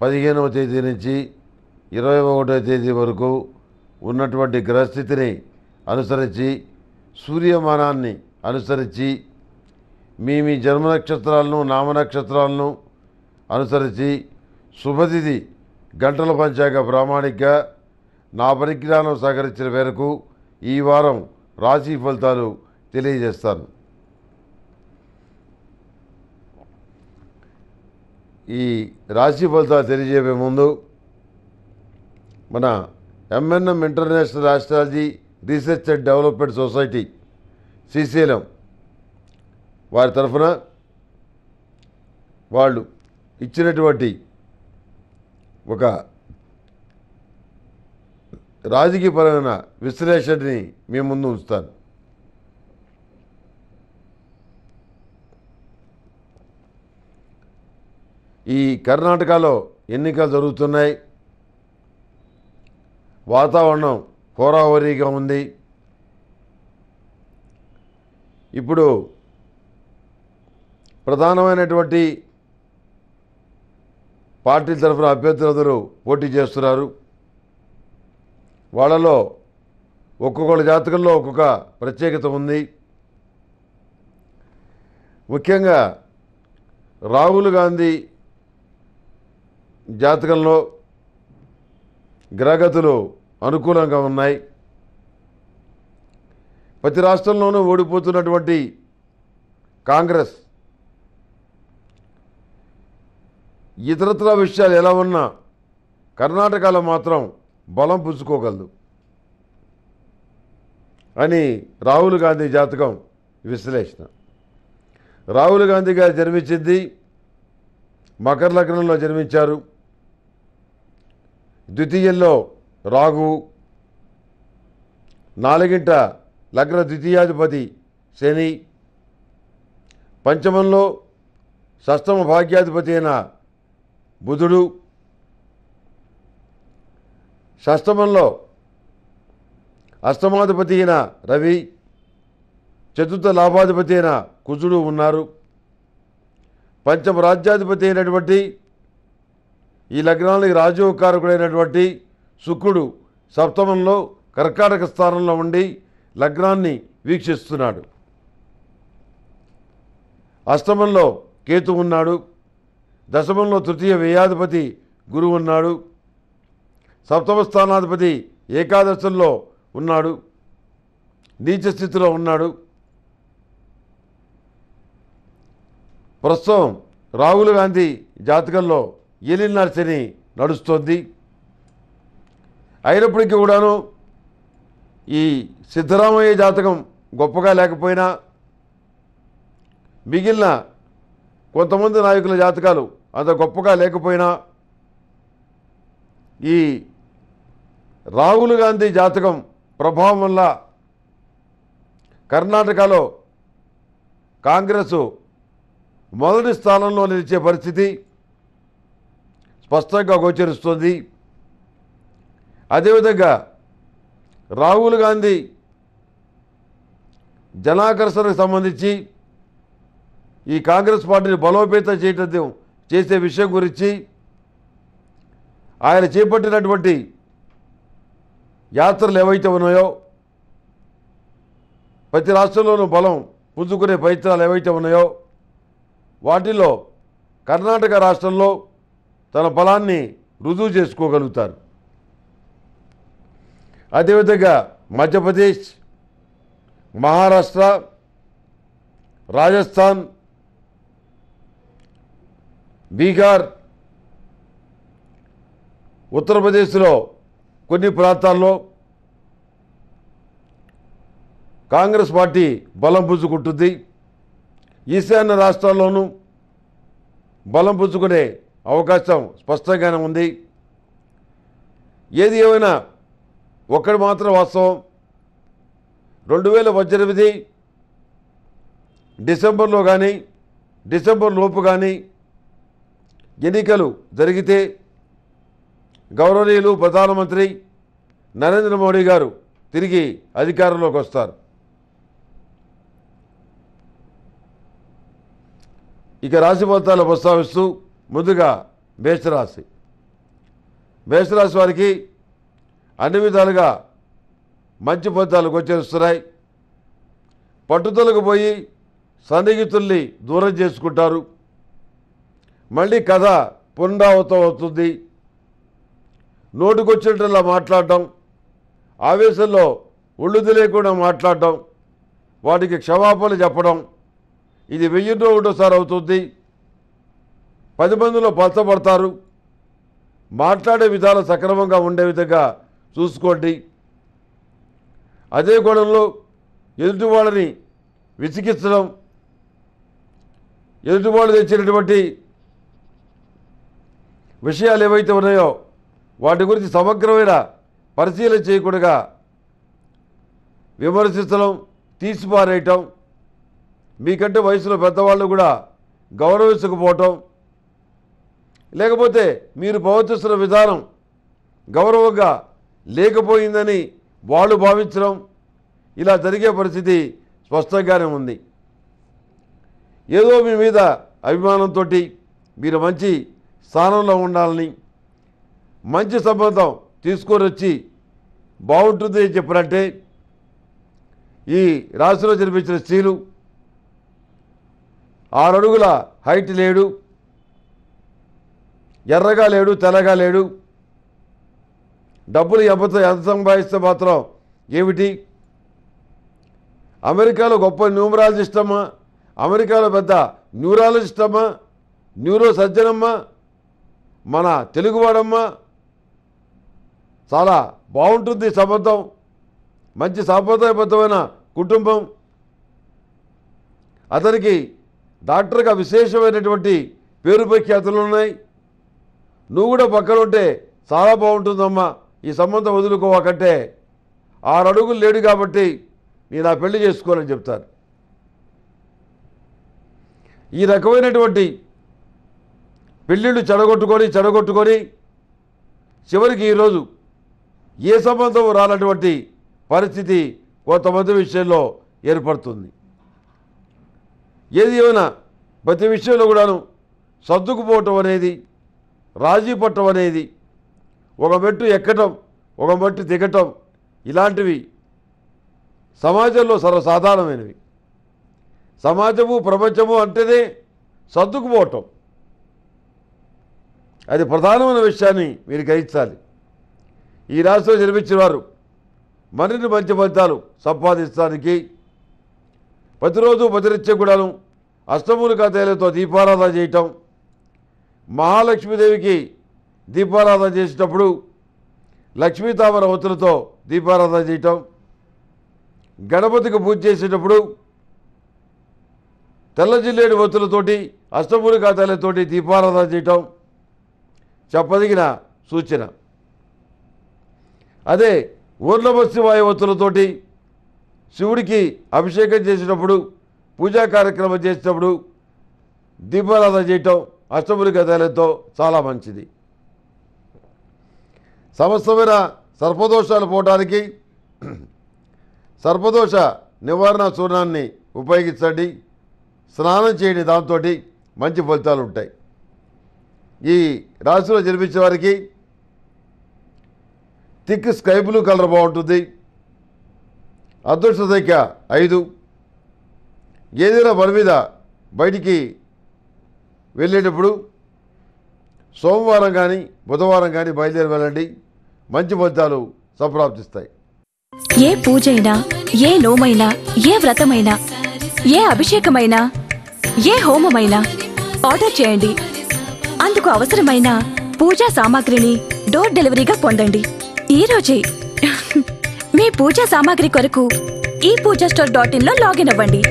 పదిహేనవ తేదీ నుంచి ఇరవై ఒకటవ తేదీ వరకు ఉన్నటువంటి గ్రహస్థితిని అనుసరించి సూర్యమానాన్ని అనుసరించి మీ మీ జన్మ నక్షత్రాలను నామ నక్షత్రాలను అనుసరించి శుభతిథి గంటల పంచాక ప్రామాణికగా నా పరిజ్ఞానం సహకరించిన మేరకు ఈ వారం రాశి ఫలితాలు తెలియజేస్తాను. ఈ రాశి ఫలితాలు తెలియజేపే ముందు మన M N M international astrology research and development society Srisailam వారి తరఫున వాళ్ళు ఇచ్చినటువంటి ఒక రాజకీయపరమైన విశ్లేషణని మీ ముందు ఉంచుతాను. ఈ కర్ణాటకలో ఎన్నికలు జరుగుతున్నాయి. వాతావరణం హోరాహోరీగా ఉంది. ఇప్పుడు ప్రధానమైనటువంటి పార్టీల తరఫున అభ్యర్థులందరూ పోటీ చేస్తున్నారు. వాళ్ళలో ఒక్కొక్కళ్ళ జాతకంలో ఒక్కొక్క ప్రత్యేకత ఉంది. ముఖ్యంగా రాహుల్ గాంధీ జాతకంలో గ్రహగతులు అనుకూలంగా ఉన్నాయి. ప్రతి రాష్ట్రంలోనూ ఓడిపోతున్నటువంటి కాంగ్రెస్ ఇతరత్ర విషయాలు ఎలా ఉన్నా కర్ణాటకలో మాత్రం బలం పుచ్చుకోగలదు అని రాహుల్ గాంధీ జాతకం విశ్లేషణ. రాహుల్ గాంధీ గారు జన్మించింది మకర లగ్నంలో జన్మించారు. ద్వితీయంలో రాగు నాలుగింట లగ్న ద్వితీయాధిపతి శని పంచమంలో షష్టమ భాగ్యాధిపతి అయిన బుధుడు షష్టమంలో అష్టమాధిపతి అయిన రవి చతుర్థ లాభాధిపతి అయిన కుజుడు ఉన్నారు. పంచమ రాజ్యాధిపతి అయినటువంటి ఈ లగ్నానికి రాజయోగకారకుడైనటువంటి శుక్రుడు సప్తమంలో కర్కాటక స్థానంలో ఉండి లగ్నాన్ని వీక్షిస్తున్నాడు. అష్టమంలో కేతు ఉన్నాడు. దశమంలో తృతీయ వ్యయాధిపతి గురువు ఉన్నాడు. సప్తమ స్థానాధిపతి ఏకాదశంలో ఉన్నాడు. నీచ స్థితిలో ఉన్నాడు. ప్రస్తుతం రాహుల్ గాంధీ జాతకంలో ఎలిల్ శని నడుస్తోంది. అయినప్పటికీ కూడాను ఈ సిద్ధరామయ్య జాతకం గొప్పగా లేకపోయినా మిగిలిన కొంతమంది నాయకుల జాతకాలు అంత గొప్పగా లేకపోయినా ఈ రాహుల్ గాంధీ జాతకం ప్రభావం వల్ల కర్ణాటకలో కాంగ్రెస్ మొదటి స్థానంలో నిలిచే పరిస్థితి. స్పష్టంగా గోచరిస్తుంది. అదేవిధంగా రాహుల్ గాంధీ జనాకర్షణకు సంబంధించి ఈ కాంగ్రెస్ పార్టీని బలోపేతం చేయటం చేసే విషయం గురించి ఆయన చేపట్టినటువంటి యాత్రలు ఏవైతే ఉన్నాయో ప్రతి రాష్ట్రంలోనూ బలం పుంజుకునే ప్రయత్నాలు ఏవైతే ఉన్నాయో వాటిలో కర్ణాటక రాష్ట్రంలో తన బలాన్ని రుజువు చేసుకోగలుగుతారు. అదేవిధంగా మధ్యప్రదేశ్ మహారాష్ట్ర రాజస్థాన్ బీహార్ ఉత్తరప్రదేశ్లో కొన్ని ప్రాంతాల్లో కాంగ్రెస్ పార్టీ బలం పుంజుకుంటుంది ఈశాన్య రాష్ట్రాల్లోనూ బలం పుంజుకునే అవకాశం స్పష్టంగానే ఉంది. ఏది ఏమైనా ఒక్కడు మాత్రం వాస్తవం. రెండు వేల పద్దెనిమిది డిసెంబర్లో కానీ డిసెంబర్ లోపు కానీ ఎన్నికలు జరిగితే గౌరవనీయులు ప్రధానమంత్రి నరేంద్ర మోడీ గారు తిరిగి అధికారంలోకి వస్తారు. ఇక రాశి ఫలితాలు ప్రస్తావిస్తూ ముందుగా మేషరాశి. మేషరాశి వారికి అన్ని విధాలుగా మంచి ఫలితాలు గోచరిస్తున్నాయి. పట్టుదలకు పోయి సన్నిహితుల్ని దూరం చేసుకుంటారు. మళ్ళీ కథ పునరావృతం అవుతుంది. నోటుకొచ్చినట్లా మాట్లాడటం ఆవేశంలో ఒళ్ళు తెలియకుండా మాట్లాడటం వాటికి క్షమాపణలు చెప్పడం ఇది వెయ్యిన్నో ఒకటోసారి అవుతుంది. పది మందిలో పలచబడతారు. మాట్లాడే విధానం సక్రమంగా ఉండే విధంగా చూసుకోండి. అదే కోణంలో ఎదుటి వాళ్ళని విసిగించడం ఎదుటి వాళ్ళు తెచ్చినటువంటి విషయాలు ఏవైతే ఉన్నాయో వాటి గురించి సమగ్రమైన పరిశీలన చేయకుండా విమర్శించడం తీసిపారేయటం మీకంటే వయసులో పెద్దవాళ్ళు కూడా గౌరవించకపోవటం లేకపోతే మీరు ప్రవర్తిస్తున్న విధానం గౌరవంగా లేకపోయిందని వాళ్ళు భావించడం ఇలా జరిగే పరిస్థితి స్పష్టంగానే ఉంది. ఏదో మీ మీద అభిమానంతో మీరు మంచి స్థానంలో ఉండాలని మంచి సంబంధం తీసుకొని వచ్చి బాగుంటుంది అని చెప్పినట్టే ఈ రాశిలో జన్మించిన స్త్రీలు ఆరడుగుల హైట్ లేడు. ఎర్రగా లేడు తెల్లగా లేడు. డబ్బులు ఎంత ఎంత సంపాదిస్తే మాత్రం ఏమిటి? అమెరికాలో గొప్ప న్యూమరాలజిస్ట్ అమ్మా అమెరికాలో పెద్ద న్యూరాలజిస్ట్ అమ్మా న్యూరో సర్జనమ్మా. మన తెలుగువాడమ్మా. చాలా బాగుంటుంది సంబంధం. మంచి సాంప్రదాయబద్ధమైన కుటుంబం. అతనికి డాక్టర్గా విశేషమైనటువంటి పేరు ప్రఖ్యాతులు ఉన్నాయి. నువ్వు కూడా పక్కన ఉంటే చాలా బాగుంటుందమ్మా. ఈ సంబంధం వదులుకోవాకంటే ఆరు అడుగులు లేడు కాబట్టి నేను ఆ పెళ్ళి చేసుకోవాలని చెప్తాను. ఈ రకమైనటువంటి పెళ్ళిళ్ళు చెడగొట్టుకొని చెడగొట్టుకొని చివరికి ఈరోజు ఏ సంబంధం రానటువంటి పరిస్థితి కొంతమంది విషయంలో ఏర్పడుతుంది. ఏది ఏమైనా ప్రతి విషయంలో కూడాను సర్దుకుపోవటం అనేది రాజీ పట్టం అనేది ఒక మెట్టు ఎక్కటం ఒక మెట్టు దిగటం ఇలాంటివి సమాజంలో సర్వసాధారణమైనవి. సమాజము ప్రపంచము అంటేనే సర్దుకుపోవటం. అది ప్రధానమైన విషయాన్ని మీరు గ్రహించాలి. ఈ రాశిలో జన్మించిన వారు మరిన్ని మంచి ఫలితాలు సంపాదించడానికి ప్రతిరోజు ప్రతినిత్యం కూడాను అష్టమూలికా తైలతో దీపారాధన చేయటం మహాలక్ష్మీదేవికి దీపారాధన చేసేటప్పుడు లక్ష్మీ తామర ఒత్తులతో దీపారాధన చేయటం గణపతికి పూజ చేసేటప్పుడు తెల్ల జిల్లేడు ఒత్తులతోటి అష్టమూలి కాతాలతోటి దీపారాధన చేయటం చెప్పదగిన సూచన. అదే ఊర్లమశివాయ ఒత్తులతోటి శివుడికి అభిషేకం చేసినప్పుడు పూజా కార్యక్రమం చేసినప్పుడు దీపారాధన చేయటం అష్టములి చాలా మంచిది. సమస్తమైన సర్పదోషాలు పోవడానికి సర్పదోష నివారణ చూర్ణాన్ని ఉపయోగించండి. స్నానం చేయండి దాంతో మంచి ఫలితాలు ఉంటాయి. ఈ రాశిలో జన్మించే వారికి థిక్ స్కై బ్లూ కలర్ బాగుంటుంది. అదృష్ట సంఖ్య ఐదు. ఏదైనా పని మీద బయటికి వెళ్ళేటప్పుడు సోమవారం కానీ బుధవారం కానీ బయలుదేరి వెళ్ళండి. మంచి ఫలితాలు సంప్రాప్తిస్తాయి. ఏ పూజైనా ఏ నోమైనా ఏ వ్రతమైనా ఏ అభిషేకమైనా ఏ హోమమైనా ఆర్డర్ చేయండి. అందుకు అవసరమైన పూజా సామాగ్రిని డోర్ డెలివరీగా పొందండి. ఈరోజే మీ పూజా సామాగ్రి కొరకు ఈ పూజా స్టోర్ డాట్ ఇన్లో లాగిన్ అవ్వండి.